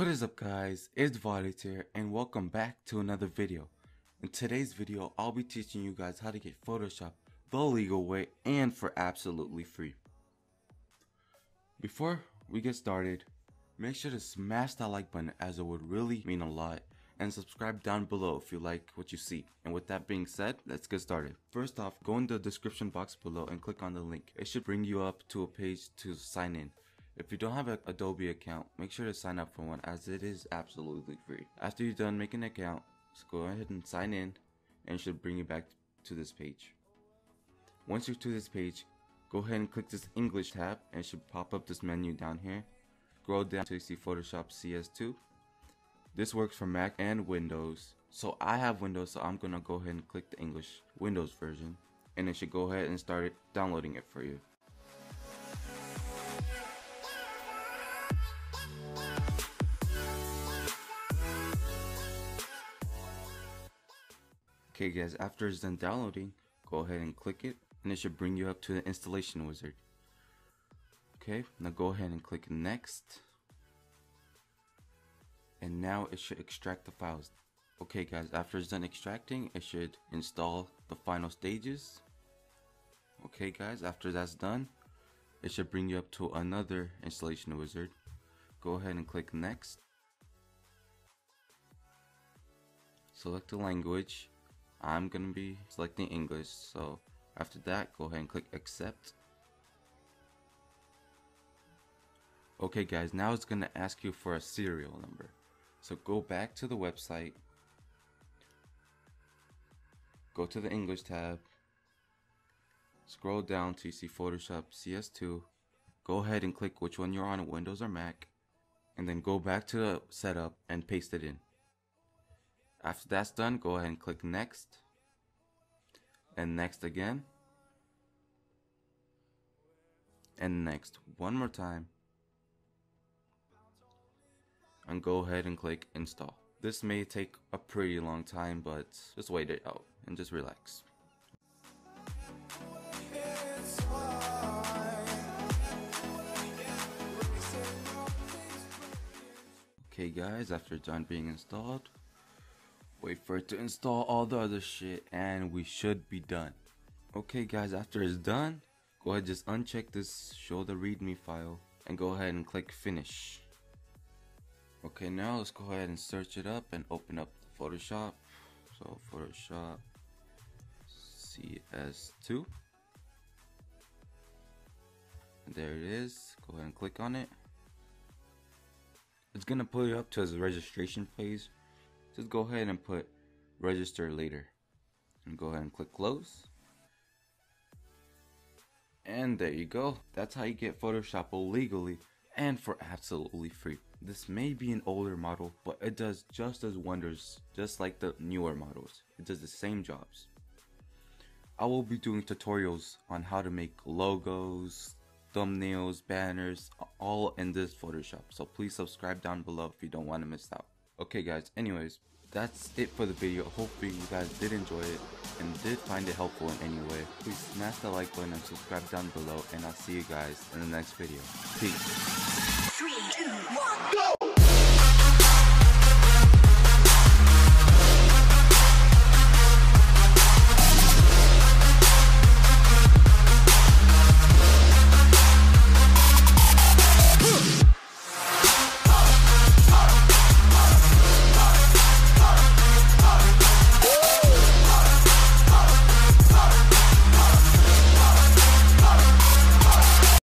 is up guys, it's Vodits here and welcome back to another video. In today's video, I'll be teaching you guys how to get Photoshop the legal way and for absolutely free. Before we get started, make sure to smash that like button as it would really mean a lot and subscribe down below if you like what you see. And with that being said, let's get started. First off, go in the description box below and click on the link. It should bring you up to a page to sign in. If you don't have an Adobe account, make sure to sign up for one as it is absolutely free. After you're done making an account, just go ahead and sign in and it should bring you back to this page. Once you're to this page, go ahead and click this English tab and it should pop up this menu down here. Scroll down to see Photoshop CS2. This works for Mac and Windows. So I have Windows, so I'm gonna go ahead and click the English Windows version and it should go ahead and start downloading it for you. Okay guys, after it's done downloading, go ahead and click it and it should bring you up to the installation wizard. Okay, now go ahead and click next. And now it should extract the files. Okay guys, after it's done extracting, it should install the final stages. Okay guys, after that's done, it should bring you up to another installation wizard. Go ahead and click next. Select the language I'm gonna be selecting English so after that go ahead and click accept. Okay guys now it's gonna ask you for a serial number. So go back to the website go to the English tab scroll down to see Photoshop CS2 go ahead and click which one you're on Windows or Mac and then go back to the setup and paste it in after that's done, go ahead and click next. And next again. And next one more time. And go ahead and click install. This may take a pretty long time, but just wait it out and just relax. Okay guys, after it's done being installed, for it to install all the other shit and we should be done. Okay guys after it's done go ahead just uncheck this show the readme file and go ahead and click finish. Okay now let's go ahead and search it up and open up Photoshop. So Photoshop CS2 and there it is. Go ahead and click on it. It's gonna pull you up to his registration phase just go ahead and put register later. And go ahead and click close. And there you go. That's how you get Photoshop legally and for absolutely free. This may be an older model but it does just as wonders just like the newer models. It does the same jobs. I will be doing tutorials on how to make logos thumbnails banners all in this Photoshop. So please subscribe down below if you don't want to miss out Okay guys, anyways, that's it for the video. Hopefully you guys did enjoy it and did find it helpful in any way. Please smash the like button and subscribe down below and I'll see you guys in the next video. Peace.